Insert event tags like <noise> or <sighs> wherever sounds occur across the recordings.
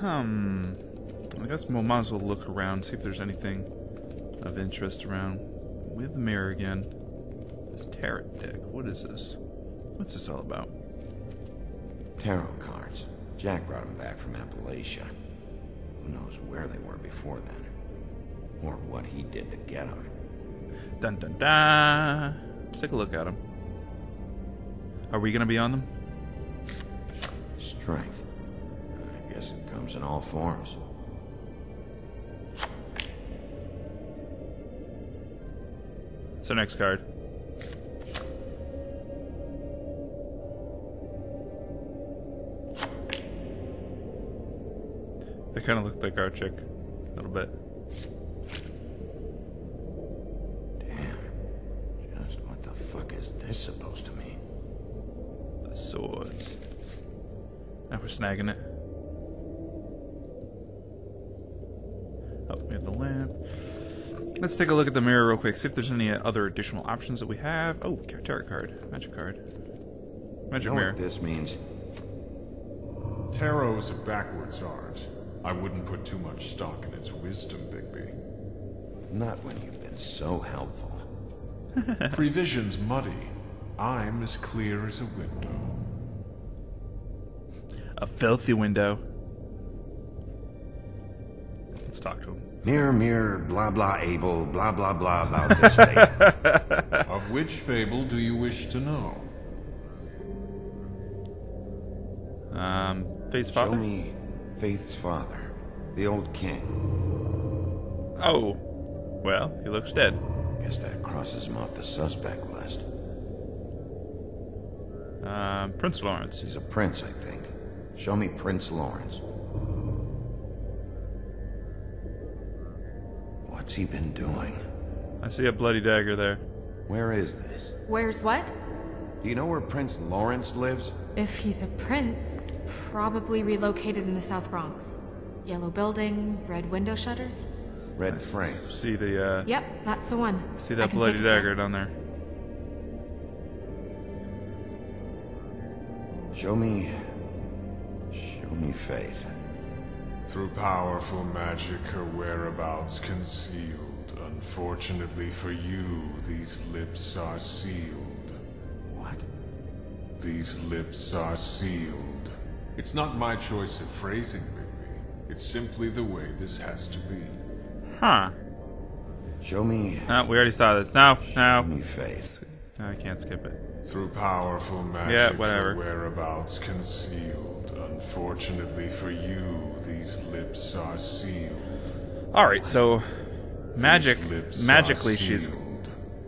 Hmm. I guess we'll might as well look around, see if there's anything of interest around. With the mirror again. This tarot deck. What is this? What's this all about? Tarot cards. Jack brought them back from Appalachia. Who knows where they were before then? Or what he did to get them. Dun dun dun. Let's take a look at them. Are we gonna be on them? Strength. I guess it comes in all forms. It's our next card. They kind of look like our chick. A little bit. Damn. Just what the fuck is this supposed to mean? The swords. Now we're snagging it. Oh, we have the lamp. Let's take a look at the mirror real quick, see if there's any other additional options that we have. Oh, tarot card. Magic card. Magic You know mirror. what this means? Tarot's a backwards art. I wouldn't put too much stock in its wisdom, Bigby. Not when you've been so helpful. <laughs> Prevision's muddy. I'm as clear as a window. A filthy window. Let's talk to him. Mirror, mirror, blah blah able, blah blah blah about this fate. <laughs> Of which fable do you wish to know? Um, face Show me Faith's father, the old king. Oh, well, he looks dead. Guess that crosses him off the suspect list. Um, Prince Lawrence. He's a prince, I think. Show me Prince Lawrence. What's he been doing? I see a bloody dagger there. Where is this? Where's what? Do you know where Prince Lawrence lives? If he's a prince, probably relocated in the South Bronx. Yellow building, red window shutters. Red frame. See the uh, Yep, that's the one. see that bloody take a sec. dagger down there. Show me. Show me Faith. Through powerful magic, her whereabouts concealed. Unfortunately for you, these lips are sealed. What? These lips are sealed. It's not my choice of phrasing, Bigby. It's simply the way this has to be. Huh. Show me. No, we already saw this. No, Show me Faith. No, I can't skip it. Through powerful magic, Yeah, whatever. her whereabouts concealed. Unfortunately for you, these lips are sealed. All right, so magic, magically she's.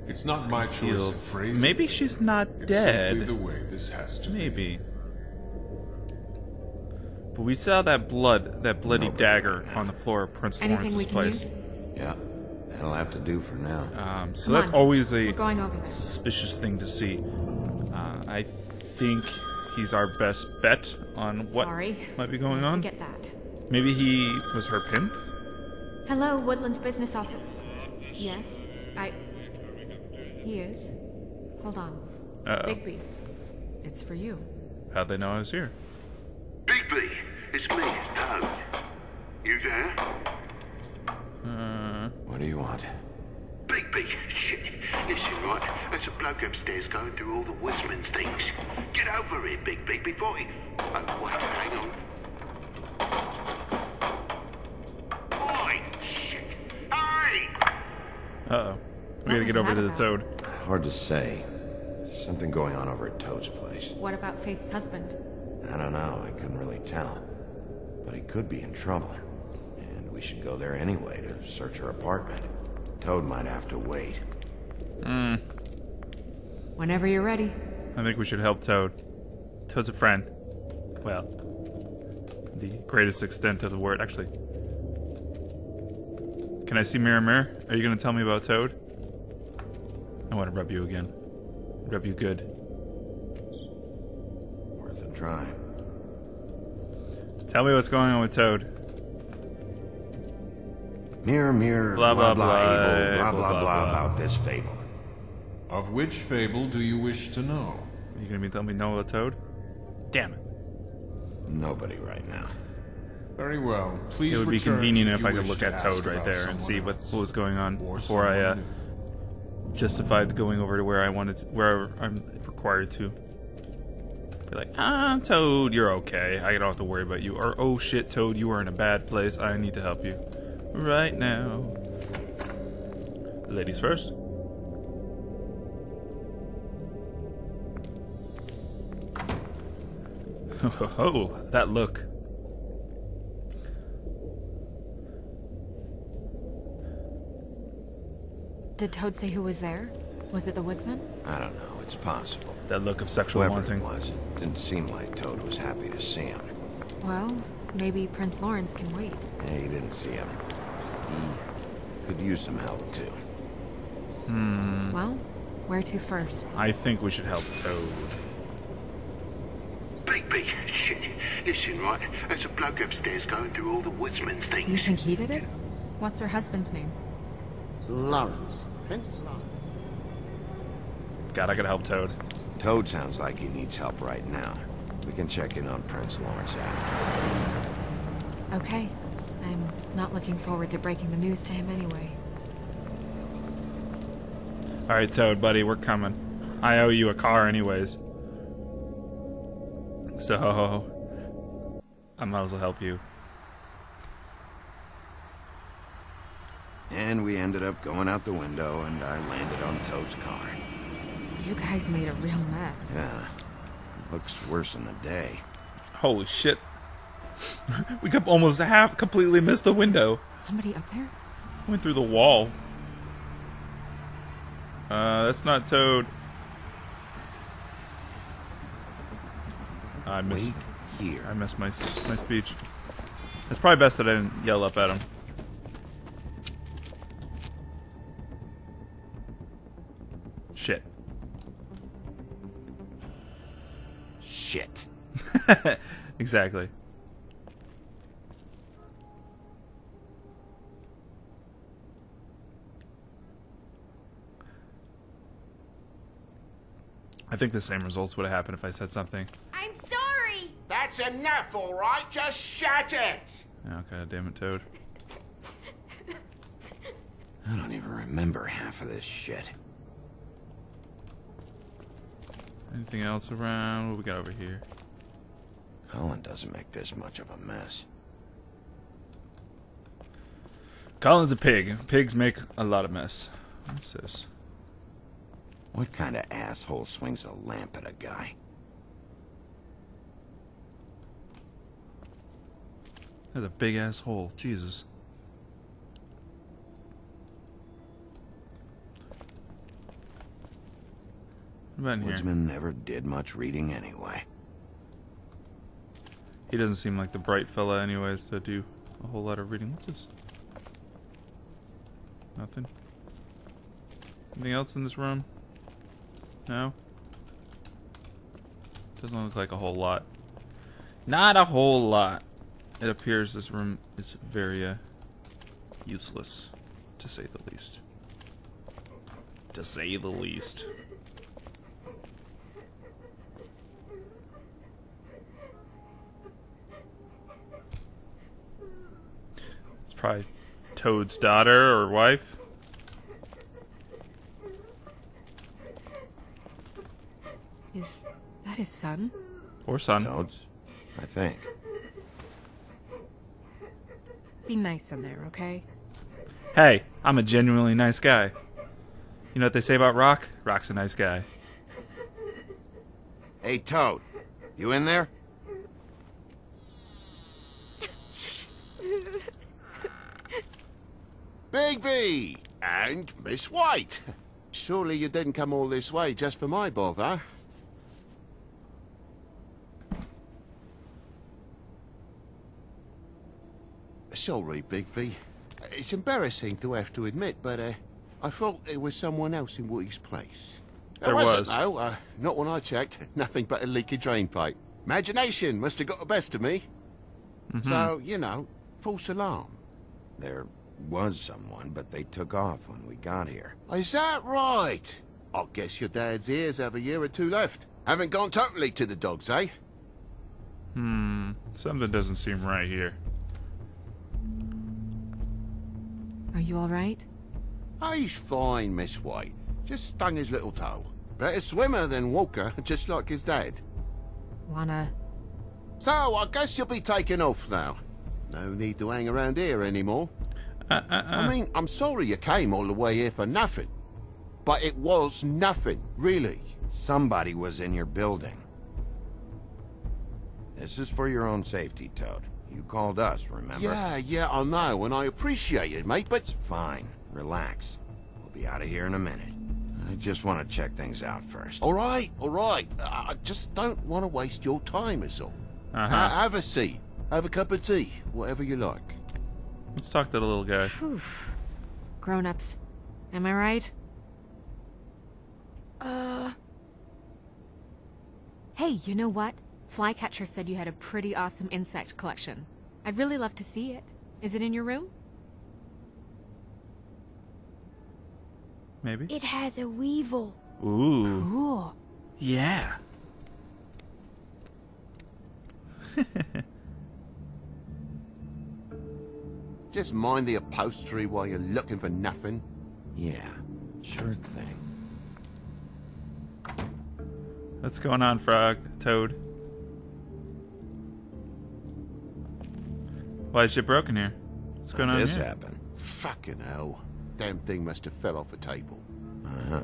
It's not my choice of phrasing. Maybe she's not It's dead. simply the way this has to be. Maybe. But we saw that blood, that bloody Nobody dagger right on the floor of Prince Anything Lawrence's we can place. use? Yeah, that'll have to do for now. Um, so Come that's on, always a going over suspicious thing to see. Uh, I think he's our best bet on what Sorry. might be going on. to get that. Maybe he was her pimp. Hello, Woodland's business office. Yes, I. He is. Hold on. Uh-oh. Bigby. It's for you. How'd they know I was here? Bigby, it's me, Toad. You there? Uh, What do you want? Bigby, shit. Listen, right, there's a bloke upstairs going through all the woodsman's things. Get over here, Big Big, before he... Oh, wait, hang on. Oi, shit. Hey! uh-oh. We What gotta get over to the toad. Hard to say. Something going on over at Toad's place. What about Faith's husband? I don't know. I couldn't really tell. But he could be in trouble. And we should go there anyway to search her apartment. Toad might have to wait. Hmm. Whenever you're ready. I think we should help Toad. Toad's a friend. Well, the greatest extent of the word. Actually, can I see Mirror Mirror? Are you going to tell me about Toad? I want to rub you again. Rub you good. Worth a try. Tell me what's going on with Toad. Mirror, mirror, Blah, blah, blah, blah, blah, able, blah, blah, blah, blah, blah, blah. about this fable. Of which fable do you wish to know? You going to be telling me no about Toad? Damn it. Nobody right now. Very well. Please It would be return convenient should if you I could wish look to at ask Toad right about there and see someone what, else what was going on or before I uh, someone new. justified going over to where I wanted, to, where I'm required to. Be like, ah, Toad, you're okay. I don't have to worry about you. Or, oh shit, Toad, you are in a bad place. I need to help you right now. Ladies first. <laughs> Oh, that look. Did Toad say who was there? Was it the woodsman? I don't know. It's possible. That look of sexual Whoever wanting. it was, it didn't seem like Toad was happy to see him. Well, maybe Prince Lawrence can wait. Yeah, he didn't see him. He could use some help too. Hmm. Well, where to first? I think we should help Toad. Bigby, shit. Listen, right? There's a bloke upstairs going through all the woodsman's things. You think he did it? What's her husband's name? Lawrence. Prince Lawrence. God, I gotta help Toad. Toad sounds like he needs help right now. We can check in on Prince Lawrence after. Okay. I'm not looking forward to breaking the news to him anyway. Alright, Toad, buddy, we're coming. I owe you a car, anyways. So, I might as well help you. And we ended up going out the window, and I landed on Toad's car. You guys made a real mess. Yeah, looks worse in the day. Holy shit. <laughs> we could almost half completely missed the window. Somebody up there? Went through the wall. Uh, that's not Toad. I missed. Wait here. I missed my my speech. It's probably best that I didn't yell up at him. Shit. Shit. <laughs> exactly. I think the same results would have happened if I said something. I'm sorry. That's enough, all right? Just shut it. Oh, god damn it, Toad. I don't even remember half of this shit. Anything else around? What we got over here? Colin doesn't make this much of a mess. Colin's a pig. Pigs make a lot of mess. What's this? What kind of asshole swings a lamp at a guy? There's a big ass hole. Jesus. What about in here? Woodsman never did much reading anyway. He doesn't seem like the bright fella, anyways, to do a whole lot of reading. What's this? Nothing. Anything else in this room? No? Doesn't look like a whole lot. Not a whole lot. It appears this room is very uh, useless, to say the least. To say the least. It's probably Toad's daughter or wife. Is that his son? Or son. Toads? I think. Be nice in there, okay? Hey, I'm a genuinely nice guy. You know what they say about Rock? Rock's a nice guy. Hey, Toad. You in there? Bigby! And Miss White! Surely you didn't come all this way just for my bother? Sorry, Bigby. It's embarrassing to have to admit, but uh, I thought there was someone else in Woody's place. There wasn't, was. though. Uh, not when I checked. <laughs> Nothing but a leaky drain pipe. Imagination must have got the best of me. So, you know, false alarm. There was someone, but they took off when we got here. Is that right? I guess your dad's ears have a year or two left. Haven't gone totally to the dogs, eh? Hmm. Something doesn't seem right here. Are you alright? He's fine, Miss White. Just stung his little toe. Better swimmer than Walker, <laughs> just like his dad. Lana, So, I guess you'll be taking off now. No need to hang around here anymore. Uh, uh, uh. I mean, I'm sorry you came all the way here for nothing. But it was nothing, really. Somebody was in your building. This is for your own safety, Toad. You called us, remember? Yeah, yeah, I know, and I appreciate it, mate, but... It's fine. Relax. We'll be out of here in a minute. I just want to check things out first. All right, all right. I I just don't want to waste your time, is all. Uh-huh. Ha- have a seat. Have a cup of tea. Whatever you like. Let's talk to the little guy. Whew. Grown ups. Am I right? Uh. Hey, you know what? Flycatcher said you had a pretty awesome insect collection. I'd really love to see it. Is it in your room? Maybe. It has a weevil. Ooh. Cool. Yeah. <laughs> Just mind the upholstery while you're looking for nothing. Yeah, sure thing. What's going on, Frog? Toad? Why is shit broken here? What's going on this here? happened? Fucking hell. Damn thing must have fell off a table. Uh-huh.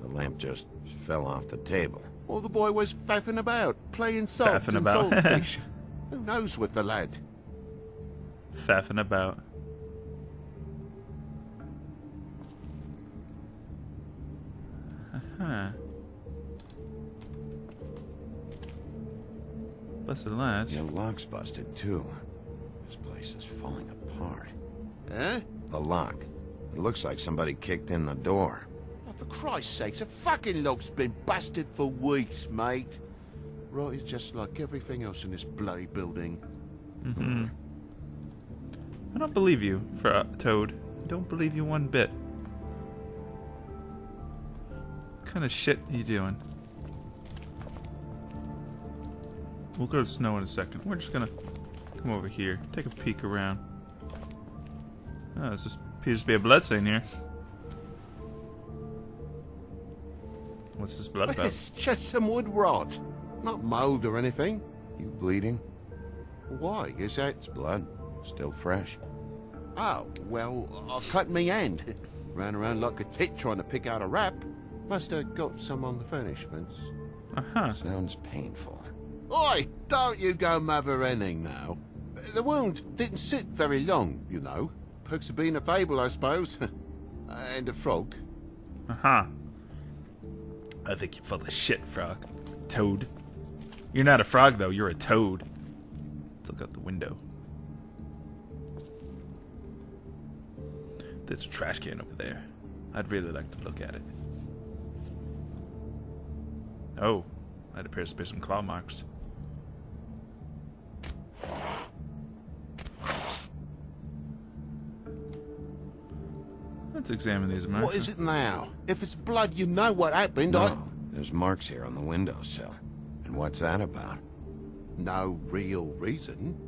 The lamp just fell off the table. Well, the boy was faffing about, playing salts Faffing and about. saltfish. <laughs> Who knows with the lad? Faffing about. Huh. Blessed lad. Your lock's busted, too. This place is falling apart. Eh? The lock. It looks like somebody kicked in the door. Oh, for Christ's sake, the fucking lock's been busted for weeks, mate. Right, it's just like everything else in this bloody building. Mm-hmm. I don't believe you, for uh, Toad. I don't believe you one bit. What kind of shit are you doing? We'll go to snow in a second. We're just gonna come over here, take a peek around. Oh, this just appears to be a blood stain here. What's this blood about? It's just some wood rot. Not mold or anything. You bleeding? Why? Is that... It's blood. Still fresh. Oh, well, I cut me hand. <laughs> Ran around like a tit trying to pick out a wrap. Must have got some on the furnishments. Uh huh. Sounds painful. Oi, don't you go mother henning now. The wound didn't sit very long, you know. Perks of being a fable, I suppose. <laughs> and a frog. Uh huh. I think you're full of shit, frog. Toad. You're not a frog, though. You're a toad. Let's look out the window. There's a trash can over there. I'd really like to look at it. Oh, appears to be some claw marks. Let's examine these marks. What is it now? If it's blood, you know what happened. I... There's marks here on the windowsill. And what's that about? No real reason.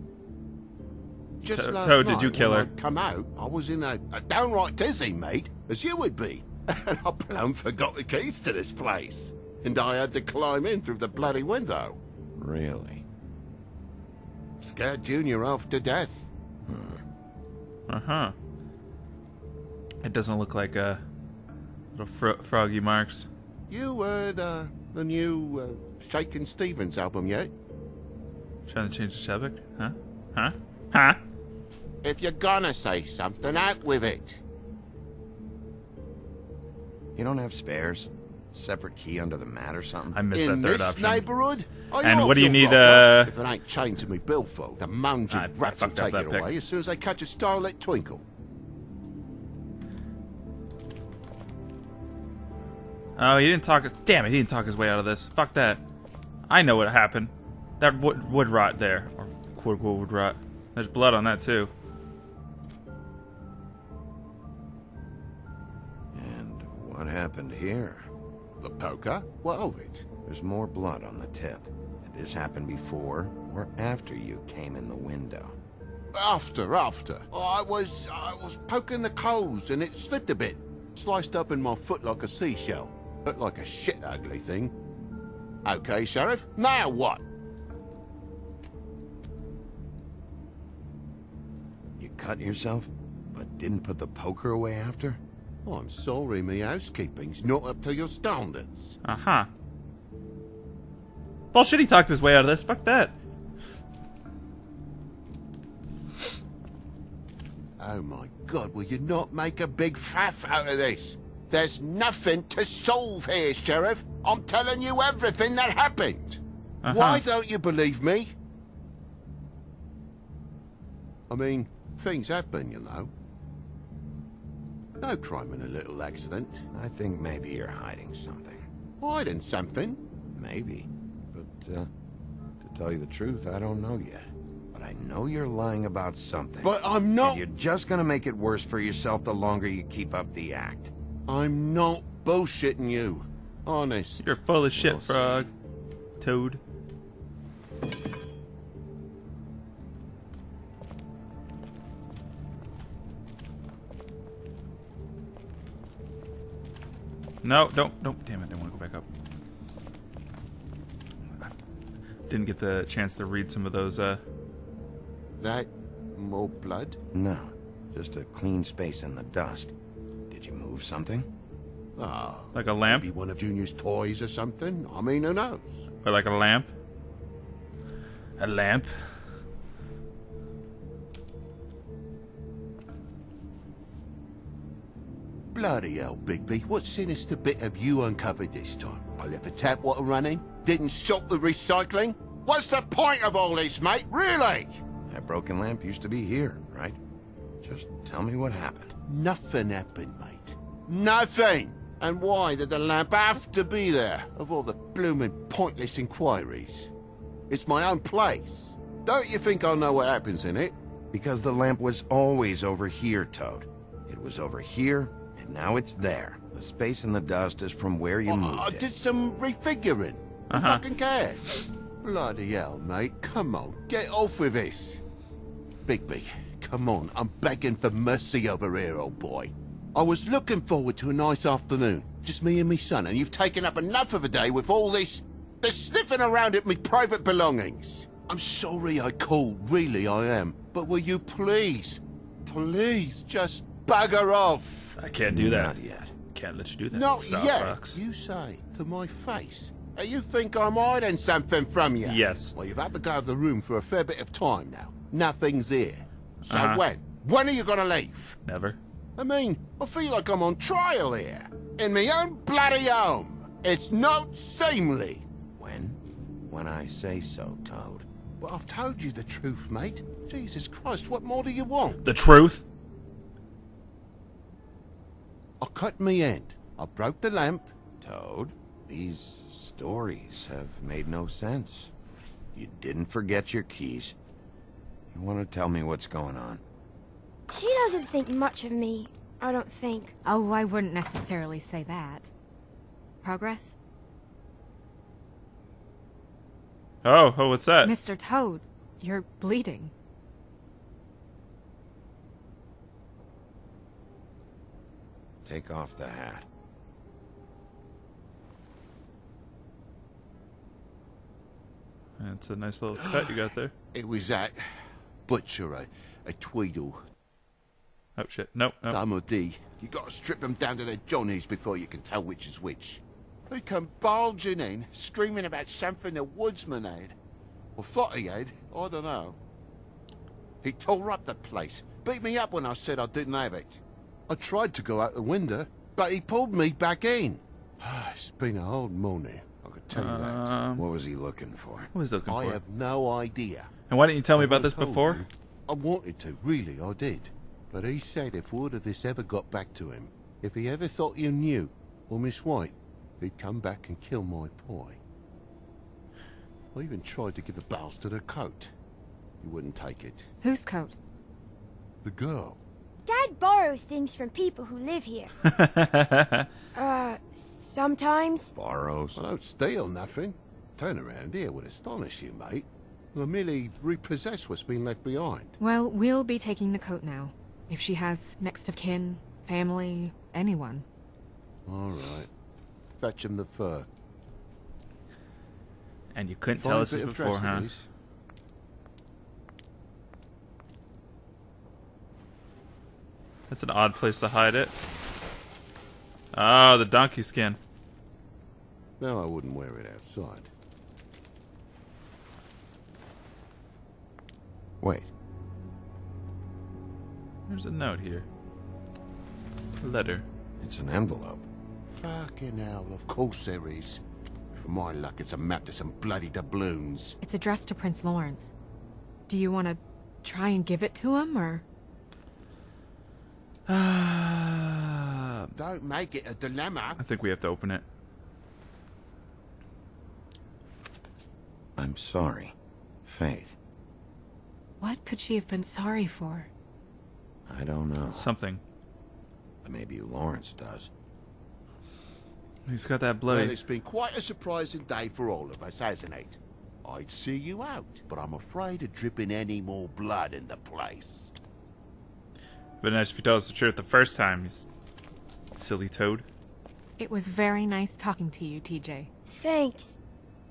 Just To- last Toad, did you kill her? I come out, I was in a, a downright dizzy, mate, as you would be. <laughs> And I plumb forgot the keys to this place. And I had to climb in through the bloody window. Really? Scared Junior off to death. Uh huh. It doesn't look like a little fro- froggy marks. You heard uh, the new uh, Shakin' Stevens album yet? Trying to change the subject? Huh? Huh? Huh? If you're gonna say something, out with it. You don't have spares? Separate key under the mat or something? I missed in that third this option. neighborhood? I And what do you need, you're uh, If it ain't chained to me billfold, the mangy I- I rats will take it pick. away as soon as they catch a starlit twinkle. Oh, he didn't talk. Damn it, he didn't talk his way out of this. Fuck that. I know what happened. That wood, wood rot there, or quote unquote wood rot. There's blood on that too. And what happened here? The poker? What of it? There's more blood on the tip. Did this happen before or after you came in the window? after, after. I was, I was poking the coals and it slipped a bit. Sliced up in my foot like a seashell. Looked like a shit ugly thing. Okay, Sheriff, now what? You cut yourself, but didn't put the poker away after? Oh, I'm sorry, me housekeeping's not up to your standards. Uh huh. Bullshit, he talked his way out of this. Fuck that. Oh my god, will you not make a big faff out of this? There's nothing to solve here, Sheriff. I'm telling you everything that happened. Uh-huh. Why don't you believe me? I mean, things happen, you know. No crime in a little accident. I think maybe you're hiding something. Hiding something. Maybe. But, uh, to tell you the truth, I don't know yet. But I know you're lying about something. But I'm And not... you're just gonna make it worse for yourself the longer you keep up the act. I'm not bullshitting you. Honest. You're full of shit, We'll frog. Toad. No, don't, don't. Damn it, I didn't want to go back up. Didn't get the chance to read some of those, uh, That more blood? No, just a clean space in the dust. Did you move something? Ah, like a lamp? maybe one of Junior's toys or something. I mean, who knows? Or like a lamp? A lamp? Bloody hell, Bigby. What sinister bit have you uncovered this time? I left the tap water running? Didn't stop the recycling? What's the point of all this, mate? Really? That broken lamp used to be here, right? Just tell me what happened. Nothing happened, mate. Nothing! And why did the lamp have to be there, of all the blooming pointless inquiries? It's my own place. Don't you think I know what happens in it? Because the lamp was always over here, Toad. It was over here, and now it's there. The space in the dust is from where you I, moved I it. did some refiguring. Who Uh-huh. fucking cares? Bloody hell, mate. Come on, get off with this. Bigby, come on. I'm begging for mercy over here, old boy. I was looking forward to a nice afternoon. Just me and me son, and you've taken up enough of a day with all this... this sniffing around at me private belongings. I'm sorry I called, really I am. But will you please, please just bugger off? I can't do that. Not yet. Can't let you do that. Not Stop, yet, Fox. you say, to my face. You think I'm hiding something from you? Yes. Well, you've had to go of the room for a fair bit of time now. Nothing's here. So Uh-huh. when? When are you gonna leave? Never. I mean, I feel like I'm on trial here. In my own bloody home. It's not seemly. When? When I say so, Toad. Well, I've told you the truth, mate. Jesus Christ, what more do you want? The truth? I cut me end. I broke the lamp. Toad, these stories have made no sense. You didn't forget your keys. You want to tell me what's going on? She doesn't think much of me, I don't think. Oh, I wouldn't necessarily say that. Progress? Oh, oh, what's that? Mr. Toad, you're bleeding. Take off the hat. That's a nice little cut you got there. It was that butcher, a, a Tweedle. Oh shit. no. Dum or Dee. You gotta strip them down to their johnnies before you can tell which is which. They come bulging in, screaming about something the woodsman had. Or thought he had, I don't know. He tore up the place, beat me up when I said I didn't have it. I tried to go out the window, but he pulled me back in. <sighs> it's been a hard morning, I could tell you that. Um, What was he looking for? what was he looking I for? have no idea. And why didn't you tell me about this before? you. I wanted to, really, I did. But he said if word of this ever got back to him, if he ever thought you knew, or Miss White, he'd come back and kill my boy. I even tried to give the bastard a coat. He wouldn't take it. Whose coat? The girl. Dad borrows things from people who live here. <laughs> uh, sometimes. Borrows. I don't steal nothing. Turn around here would astonish you, mate. Or merely repossess what's been left behind? Well, we'll be taking the coat now. If she has next of kin, family, anyone. All right. Fetch him the fur. And you couldn't Fine tell us bit this before, huh? is. That's an odd place to hide it. Oh, the donkey skin. No, I wouldn't wear it outside. Wait, There's a note here. A letter. it's an envelope. Fucking hell, of course there is. For my luck, it's a map to some bloody doubloons. It's addressed to Prince Lawrence. Do you want to try and give it to him, or. <sighs> Don't make it a dilemma. I think we have to open it. I'm sorry. Faith, What could she have been sorry for? I don't know. Something. Maybe Lawrence does. He's got that Well, bloody. it's been quite a surprising day for all of us, hasn't it? I'd see you out, but I'm afraid of dripping any more blood in the place. But nice if he tells us the truth the first time. He's silly toad. It was very nice talking to you, TJ. Thanks.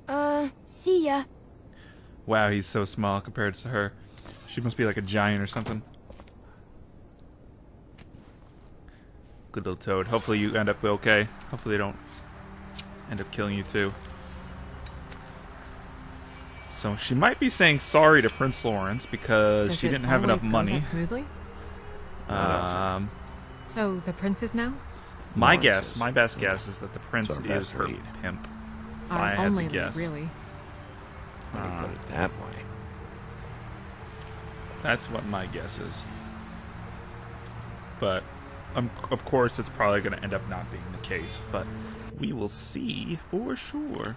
Uh, see ya. Wow, he's so small compared to her. She must be like a giant or something. Good little toad. Hopefully you end up okay. Hopefully they don't end up killing you too. So she might be saying sorry to Prince Lawrence because Does she didn't have enough money. smoothly? Um, So the prince is now? my Lawrence guess, is- my best guess is that the prince It's our is best her lead. pimp. If Our I had only to lead, guess. really. When you Uh, put it that way. That's what my guess is. But um, of course, it's probably going to end up not being the case. But we will see for sure.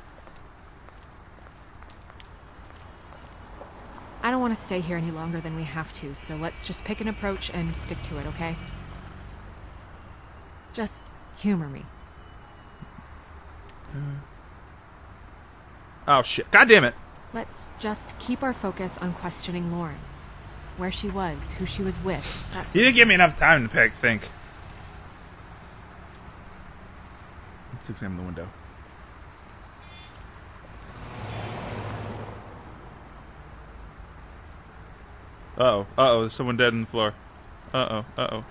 I don't want to stay here any longer than we have to, so let's just pick an approach and stick to it, okay? Just humor me. Oh shit! God damn it! Let's just keep our focus on questioning Lawrence. Where she was, who she was with. That's You didn't give me enough time to pick. Think. Let's examine the window. Uh oh. Uh oh. There's someone dead on the floor. Uh oh. Uh oh.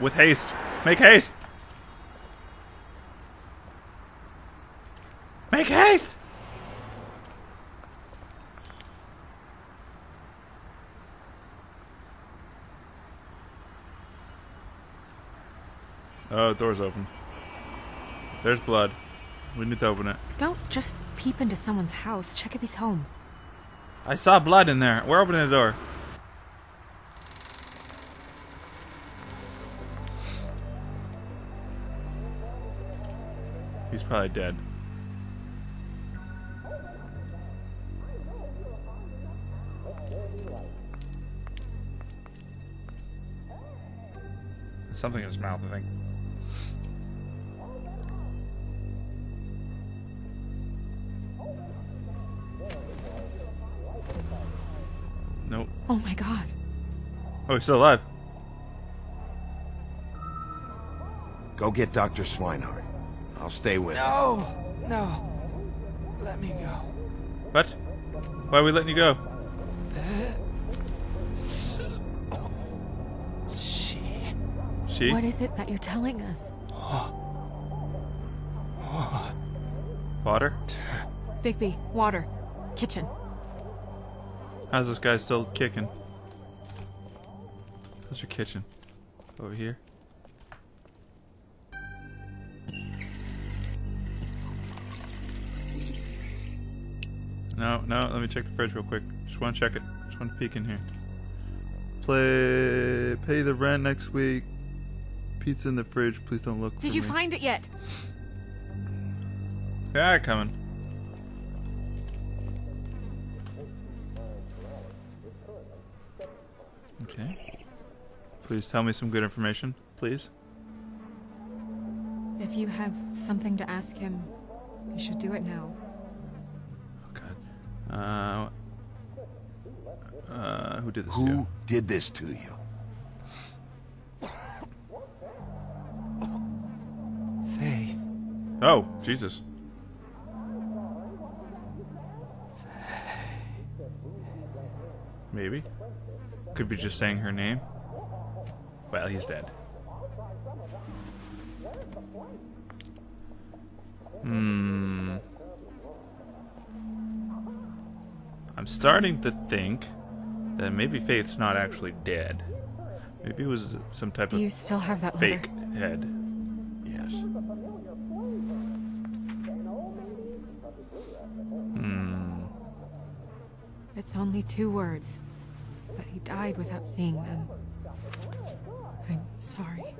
With haste. Make haste! Make haste! Oh, the door's open. There's blood. We need to open it. Don't just peep into someone's house. Check if he's home. I saw blood in there. We're opening the door. He's probably dead. There's something in his mouth, I think. Oh my god. Oh, he's still alive. Go get Dr. Swinehart. I'll stay with him. No, no. Let me go. What? Why are we letting you go? She. She? What is it that you're telling us? Water? Bigby, water. Kitchen. How's this guy still kicking? How's your kitchen? Over here? No, no, let me check the fridge real quick. Just want to check it. Just want to peek in here. Play. Pay the rent next week. Pizza in the fridge. Please don't look. Did you me. find it yet? Yeah, coming. Okay. Please tell me some good information, please. If you have something to ask him, you should do it now. Oh God. Uh, Uh, who did this to Who you? did this to you? Faith. Oh, Jesus. Maybe. Could be just saying her name. Well, he's dead. Hmm. I'm starting to think that maybe Faith's not actually dead. Maybe it was some type Do of you still have that letter? fake head. Yes. Hmm. It's only two words, died without seeing them. I'm sorry.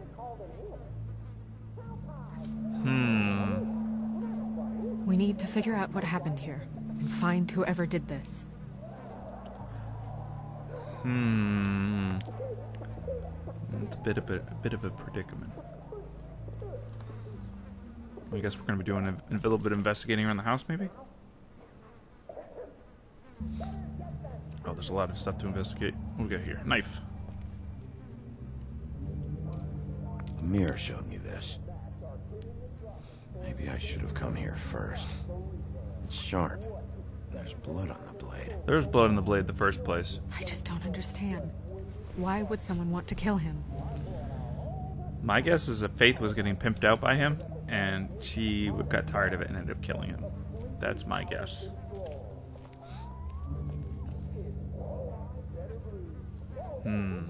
Hmm. We need to figure out what happened here and find whoever did this. Hmm. It's a bit of a, a bit of a predicament. I guess we're going to be doing a, a little bit of investigating around the house, maybe. Oh, there's a lot of stuff to investigate. What we got here? Knife. A mirror showed me this. Maybe I should have come here first. It's sharp. There's blood on the blade. There's blood in the blade in the first place. I just don't understand. Why would someone want to kill him? My guess is that Faith was getting pimped out by him, and she got tired of it and ended up killing him. That's my guess. Hmm.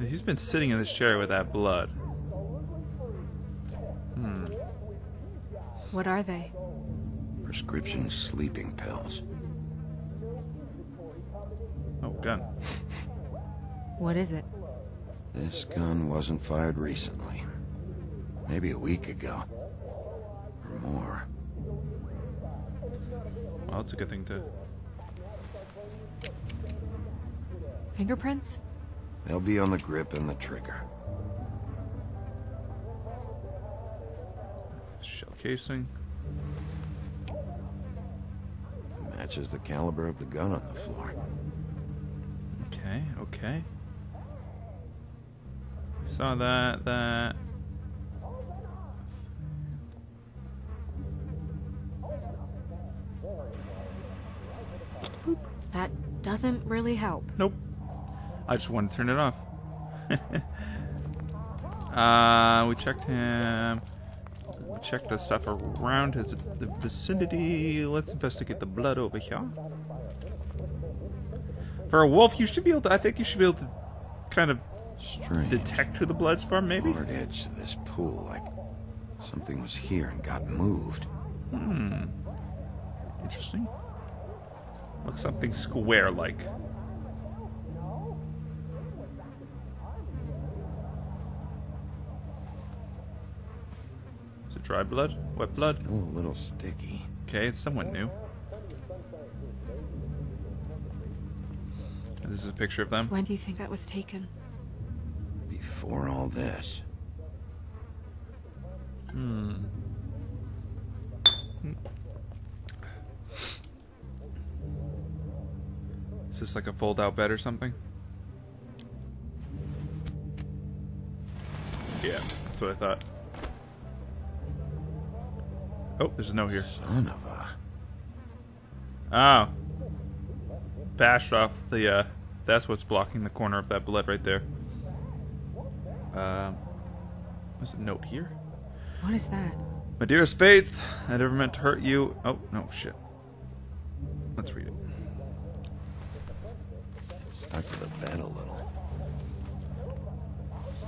He's been sitting in this chair with that blood. Hmm. What are they? Prescription sleeping pills. Oh, gun. <laughs> What is it? This gun wasn't fired recently. Maybe a week ago. Or more. Well, that's a good thing to. Fingerprints? They'll be on the grip and the trigger. Shell casing. Matches the caliber of the gun on the floor. Okay, okay. Saw that, that. That doesn't really help. Nope. I just want to turn it off. <laughs> uh, we checked him. We checked the stuff around his the vicinity. Let's investigate the blood over here. For a wolf, you should be able to. I think you should be able to kind of Strange. detect who the blood's from, maybe. Hard edge to this pool, like something was here and got moved. Hmm. Interesting. Looks something square-like. Is it dry blood? Wet blood? Still a little sticky. Okay, it's someone new. This is a picture of them. When do you think that was taken? Before all this. Hmm. This like a fold-out bed or something? Yeah, that's what I thought. Oh, there's a note here. Son of a. Oh. Bashed off the, uh, that's what's blocking the corner of that blood right there. Um, there's a note here. What is that? My dearest Faith, I never meant to hurt you. Oh, no, shit. Let's read it. Stuck to the bed a little.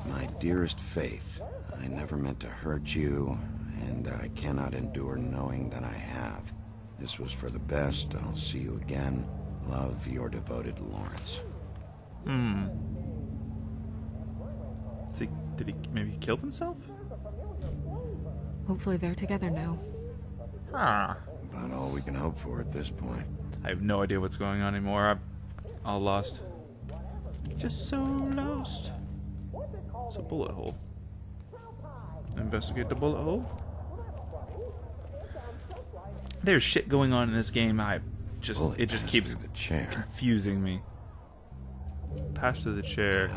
My dearest Faith, I never meant to hurt you, and I cannot endure knowing that I have. This was for the best. I'll see you again. Love, your devoted Lawrence. Hmm. He, did he maybe kill himself? Hopefully they're together now. Ah. About all we can hope for at this point. I have no idea what's going on anymore. I'm all lost. Just so lost. It's a bullet hole. Investigate the bullet hole. There's shit going on in this game. I just Bullet it just keeps through the chair. confusing me. Pass through the chair.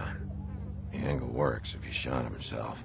The angle works if he shot himself.